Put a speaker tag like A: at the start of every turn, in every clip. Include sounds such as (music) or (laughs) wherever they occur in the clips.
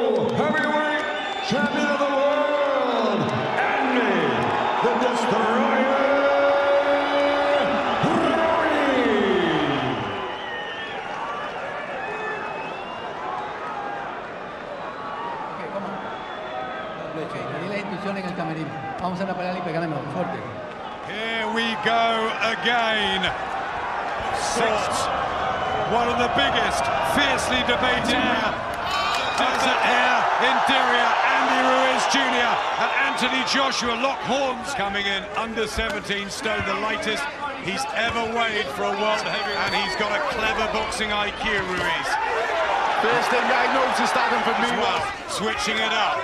A: heavyweight champion of the world, Andy the Destroyer Ruiz.
B: Ok, ¿cómo? Ok, di la instrucción en el camerino. Vamos a la pelea y pegaremos fuerte.
C: Here we go again. Sixth, one of the biggest, fiercely debated. Desert Air in Diriyah, Andy Ruiz Jr. and Anthony Joshua lock horns coming in under 17 stone, the lightest he's ever weighed for a world heavy, and he's got a clever boxing IQ, Ruiz.
D: First thing I noticed, Adam, for me
C: well, switching it up.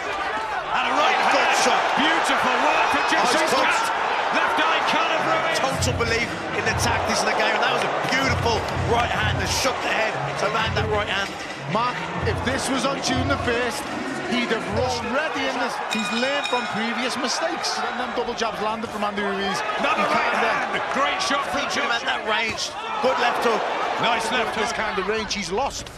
C: And a right
E: Good
C: hand.
E: shot.
C: Beautiful work for Joshua.
E: Touch.
C: Left eye cut of Ruiz.
E: total belief in the tactics of the game, and that was a beautiful right hand that shook the head to land that right hand.
D: Mark, if this was on June the 1st, he'd have rushed ready in this. He's learned from previous mistakes. And them double jabs landed from Andy Ruiz.
C: Another
D: He
C: right
D: kinda-
C: hand. Great shot from
E: Featuring him at that range. Good left hook.
C: Nice left
D: This
C: hook.
D: kind of range he's lost.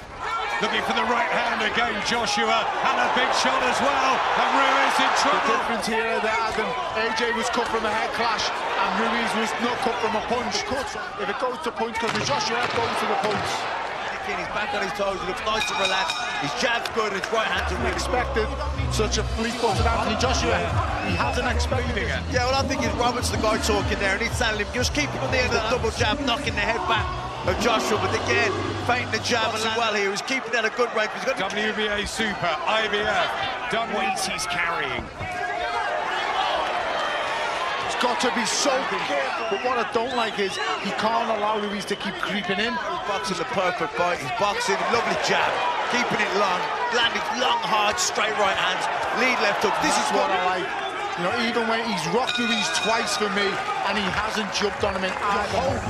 C: Looking for the right hand again, Joshua. And a big shot as well. And Ruiz in
D: The
C: trouble.
D: difference here that Adam, AJ was cut from a head clash and Ruiz was not cut from a punch. If it goes to points, because Joshua goes to the punch.
E: He's back on his toes. He looks nice and relaxed. His jab's good. His right hand's really good.
D: Expected such a fleet foot of Anthony Joshua. He hasn't expected it.
E: Yeah, well, I think it's Robles, the guy talking there, and he's telling him just keep him on the end of the double jab, knocking the head back of Joshua. But again, feinting the jab as well here. He's keeping at a good rate. He's got to
C: WBA Super, IBF. Done weights he's carrying.
D: He's got to be so careful. But what I don't like is he can't allow Ruiz to keep creeping in.
E: He's boxing the perfect fight. He's boxing, lovely jab, keeping it long, landing long, hard, straight right hands, lead left hook. This is
D: That's what I like. You know, even when he's rocked Ruiz twice for me and he hasn't jumped on him in either moment.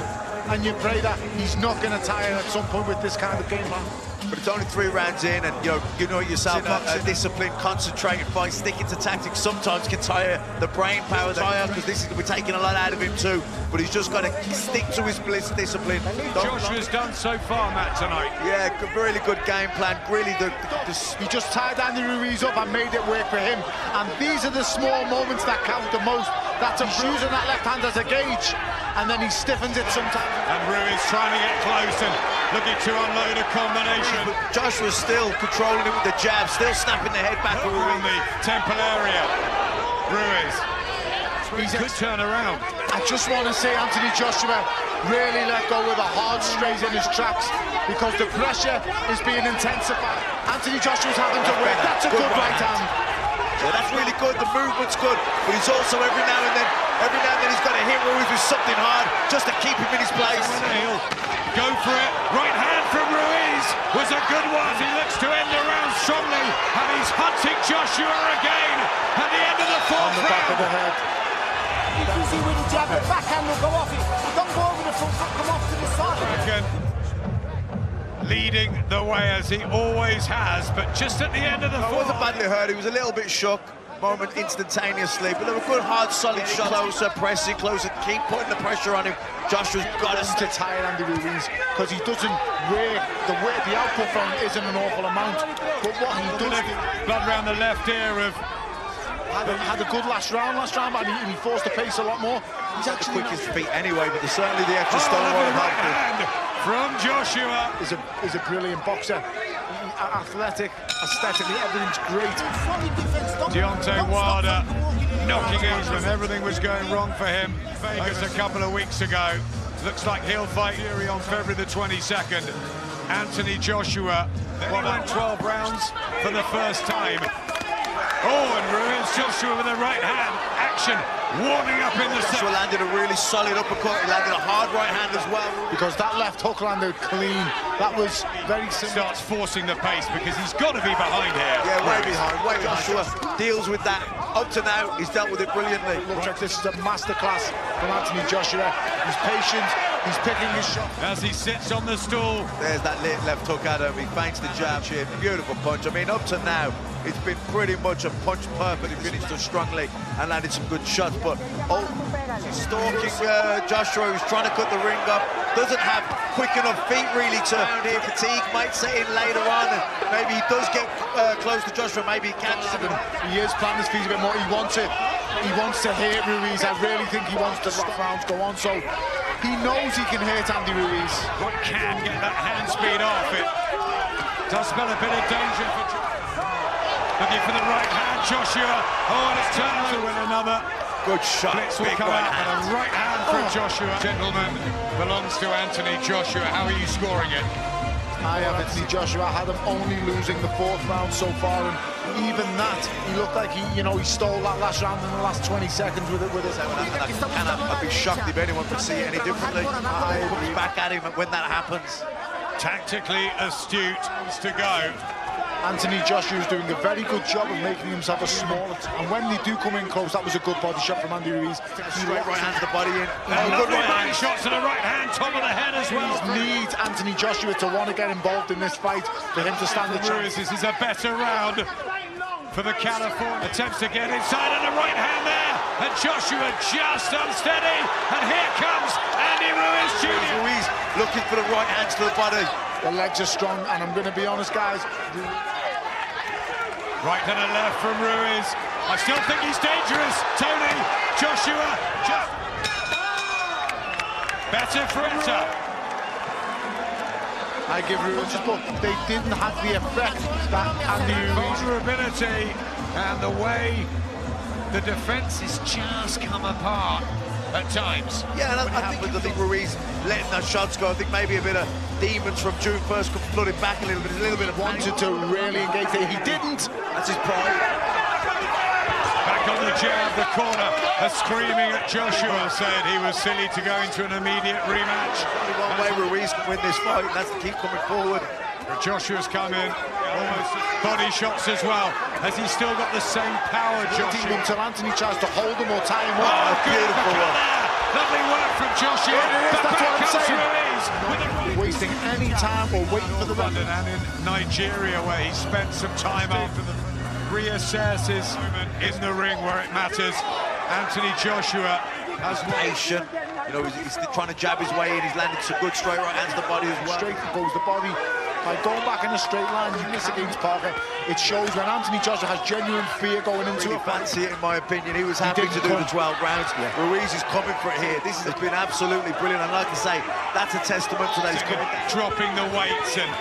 D: And you pray that he's not going to tire at some point with this kind of game plan.
E: But it's only three rounds in, and you know, you know yourself, a, a disciplined, concentrated fight, sticking to tactics sometimes can tire the brain power, tire, because this is we're taking a lot out of him too. But he's just got to stick to his bliss discipline. Don't-
C: Joshua's done so far, Matt, tonight.
E: Yeah, good, really good game plan. Really, the, the,
D: He just tied Andy Ruiz up and made it work for him. And these are the small moments that count the most. That's him using that left hand as a gauge, and then he stiffens it sometimes.
C: And Ruiz trying to get close and looking to unload a combination.
E: but Joshua's still controlling it with the jab, still snapping the head back.
C: Over on the temple area. Ruiz.
D: He's
C: Could turn around.
D: I just want to say Anthony Joshua really let go with a hard straight in his tracks because the pressure is being intensified. Anthony Joshua's having to work. That's a
E: Good
D: good
E: right
D: right hand.
E: Yeah, that's really good. The movement's good, but he's also every now and then, every now and then he's got to hit Ruiz with something hard just to keep him in his place.
C: He'll go for it. Right hand from Ruiz was a good one. He looks to end the round strongly, and he's hunting Joshua again at the end of the
D: On
C: fourth
D: the back of
C: round.
D: the head.
F: Easy with the jab, the backhand will go off it. Don't go over the front foot, come off to the side.
C: Again, leading the way as he always has, but just at the end of the fourth.
E: wasn't badly hurt. He was a little bit shook. Moment instantaneously, but they were good, hard, solid shots. Closer, pressing closer, keep putting the pressure on him. Joshua's got us
D: to tire Andy Ruiz because he doesn't work the way the output from isn't an awful amount. But what he does do,
C: Blood around the left ear of
D: had a, had a good last round last round, but he, he forced the pace a lot more. He's
E: the
D: actually
E: quickest feet anyway, but certainly the extra
C: oh,
E: stone
C: lovely right hand from Joshua.
D: is a is a brilliant boxer. Athletic, aesthetically, everything's great.
F: Solid defense, don't-
C: Deontay Wilder knocking him. Everything was going wrong for him. Vegas a couple of weeks ago. Looks like he'll fight Fury on February the 22nd. Anthony Joshua. He 12 rounds for the first time. (laughs) Oh, and Ruiz Joshua with the right hand. Action warming up in the
E: Joshua
C: second.
E: landed a really solid uppercut. He landed a hard right hand as well.
D: Because that left hook landed clean. That was very simple.
C: Starts forcing the pace because he's got to be behind here.
E: Yeah, way behind, way behind. Joshua deals with that. Up to now, he's dealt with it brilliantly.
D: Looks like this is a masterclass from Anthony Joshua. He's patient. He's picking his shot.
C: As he sits on the stool.
E: There's that left hook at him. He feints the jab, chin. Beautiful punch. I mean, up to now, it's been pretty much a punch perfect. He finished us strongly and landed some good shots. But oh, he's stalking uh, Joshua. He's trying to cut the ring up. doesn't have quick enough feet really to round here. Fatigue might set in later on, and maybe he does get uh, close to Joshua. Maybe he catches him.
D: He is planting his feet a bit more. He wants it. He wants to hit Ruiz. I really think he wants to let rounds go on. So he knows he can hit Andy Ruiz.
C: But can get that hand speed off. It does spell a bit of danger for. Looking for the right hand, Joshua. Oh, and it's turned to win another.
E: Good shot.
C: Blitz will
E: Big
C: come
E: right
C: out,
E: hand.
C: and a right hand from oh. Joshua. Gentlemen, belongs to Anthony Joshua. How are you scoring it?
D: I have Anthony Joshua. I had him only losing the fourth round so far, and even that, he looked like he, you know, he stole that last round in the last 20 seconds with it. With it.
E: And I- and I- I'd be shocked if anyone could see it any differently. I look back at him when that happens.
C: Tactically astute to go.
D: Anthony Joshua is doing a very good job of making himself a smaller. And when they do come in close, that was a good body shot from Andy Ruiz.
E: Straight right hand to the body in.
C: Oh,
E: Oh, good right
C: body
E: hand.
C: shot to the right hand, top of the head as well.
D: needs Anthony Joshua to want to get involved in this fight for him to stand a
C: Ruiz,
D: chance.
C: this is a better round for the California. Attempts to get inside and a right hand there. And Joshua just unsteady. And here comes Andy Ruiz Jr.
E: Ruiz looking for the right hands to the body.
D: The legs are strong, and I'm going to be honest, guys.
C: Right then a left from Ruiz. I still think he's dangerous. Tony, Joshua, just better Fretta.
D: I give Ruiz but they didn't have the effect that Andy Ruiz.
C: Vulnerability and the way the defence has just come apart at times.
E: Yeah, and I, I think, I think Ruiz letting those shots go. I think maybe a bit of demons from June first could flood it back a little bit. A little bit of
D: Wanted to really engage there. He didn't.
E: That's his pride.
C: Back on the jab, the corner, a screaming at Joshua, said he was silly to go into an immediate rematch.
E: Only one way Ruiz can win this fight, and that's to keep coming forward.
C: But Joshua's come in, body shots as well. Has he still got the same power,
D: Waiting
C: Joshua?
D: until Anthony tries to hold him or tie him
C: Oh,
D: up.
E: beautiful
C: uppercut
E: one.
C: Lovely work from Joshua.
D: It is,
C: But
D: that's what I'm saying.
C: Ruiz with right
D: Wasting any time or waiting for the run.
C: London and in Nigeria, where he spent some time after the reassesses in the ring where it matters. Anthony Joshua has won.
E: Patient. You know, he's, he's trying to jab his way in. He's landed some good straight right hands to the body as well.
D: Straight goes the body. By going back in a straight line, you miss against Parker. It shows when Anthony Joshua has genuine fear going into
E: Really
D: a fight.
E: fancy it, in my opinion. He was happy
D: didn't
E: to do the 12 rounds. Ruiz is coming for it here. This has been absolutely brilliant. And like I say, that's a testament to that. He's coming
C: dropping the weights and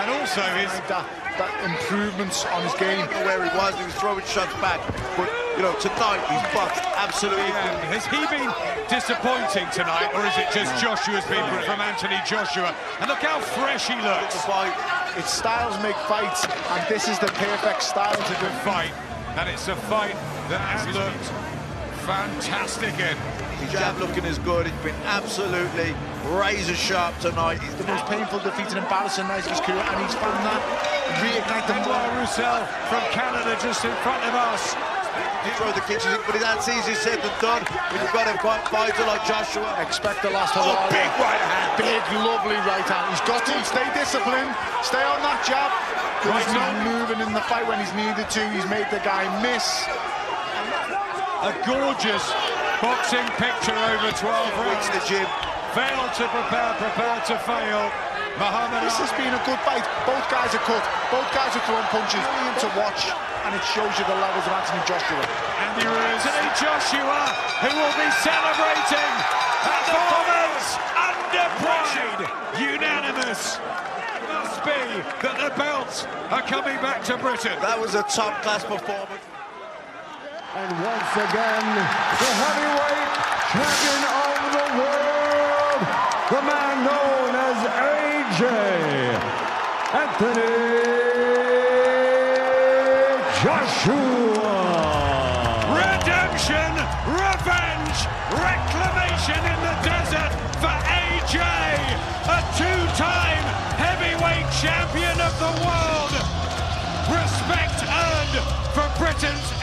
C: and also his
D: That, that improvements on his game.
E: know where he was. He was throwing shots back. But, you know, tonight he's boxed absolutely.
C: hand. Has he been disappointing tonight, or is it just Joshua's been from Anthony Joshua? And look how fresh he
E: The
C: looks.
E: fight.
D: It's styles make fights, and this is the perfect style to do.
C: Good fight, and it's a fight that has looked fantastic in.
E: His jab looking as good. It's been absolutely razor sharp tonight. He's
D: The most painful defeat and embarrassing night of his career, and he's found that. Reignite the
C: Benoit. Roussel from Canada just in front of us.
E: He throw the kitchen in, but that's easier said than done. When you've got a fight- fighter like Joshua.
D: Expect the last
E: Oh,
D: hurrah.
E: big right hand.
D: Big, lovely right hand. He's got to stay disciplined, stay on that jab.
C: Right
D: He's
C: not
D: moving in the fight when he's needed to. He's made the guy miss.
C: A gorgeous boxing picture over 12
E: Weeks
C: rounds.
E: the gym.
C: Fail to prepare, prepare to fail. Muhammad
D: This has been a good fight. Both guys are cut. Both guys are throwing punches. Brilliant to watch, and it shows you the levels of Anthony Joshua.
C: Andy Ruiz and Joshua, who will be celebrating performance under pride. Unanimous. Must be that the belts are coming back to Britain.
E: That was a top-class performance.
A: And once again, the heavyweight champion of the world, the man known as AJ, Anthony Joshua.
C: Redemption, revenge, reclamation in the desert for AJ, a two-time heavyweight champion of the world. Respect earned for Britain's